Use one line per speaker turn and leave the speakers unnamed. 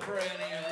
for any of